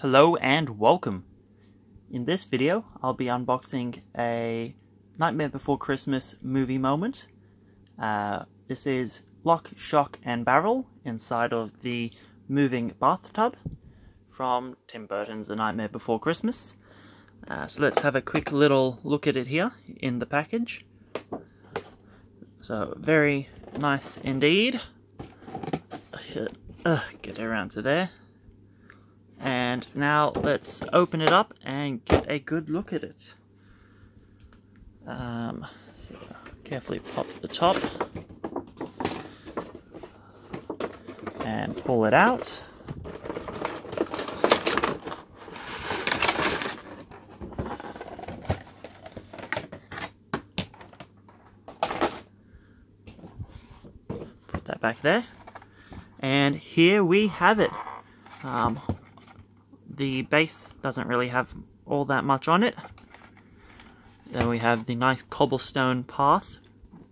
Hello and welcome. In this video, I'll be unboxing a Nightmare Before Christmas movie moment. Uh, this is Lock, Shock and Barrel inside of the moving bathtub from Tim Burton's The Nightmare Before Christmas. Uh, so let's have a quick little look at it here in the package. So very nice indeed. Uh, get around to there. And now let's open it up and get a good look at it. Um, so carefully pop the top and pull it out. Put that back there. And here we have it. Um, the base doesn't really have all that much on it. Then we have the nice cobblestone path,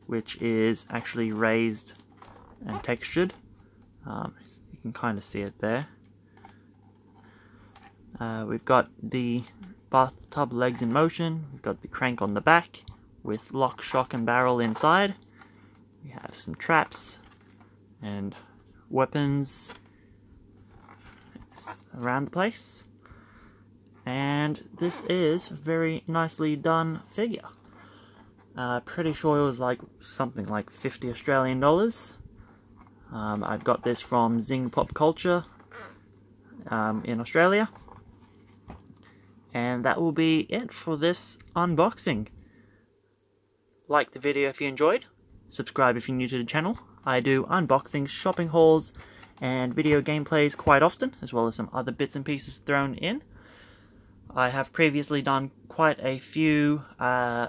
which is actually raised and textured. Um, you can kind of see it there. Uh, we've got the bathtub legs in motion. We've got the crank on the back with lock, shock and barrel inside. We have some traps and weapons around the place. And this is very nicely done figure. Uh, pretty sure it was like something like 50 Australian dollars. Um, I got this from Zing Pop Culture um, in Australia. And that will be it for this unboxing. Like the video if you enjoyed. Subscribe if you're new to the channel. I do unboxings, shopping hauls, and video gameplays quite often, as well as some other bits and pieces thrown in. I have previously done quite a few uh,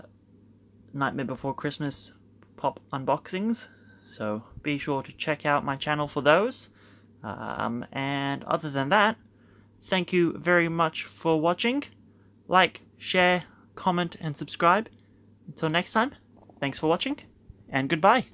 Nightmare Before Christmas pop unboxings, so be sure to check out my channel for those. Um, and other than that, thank you very much for watching. Like, share, comment, and subscribe. Until next time, thanks for watching, and goodbye.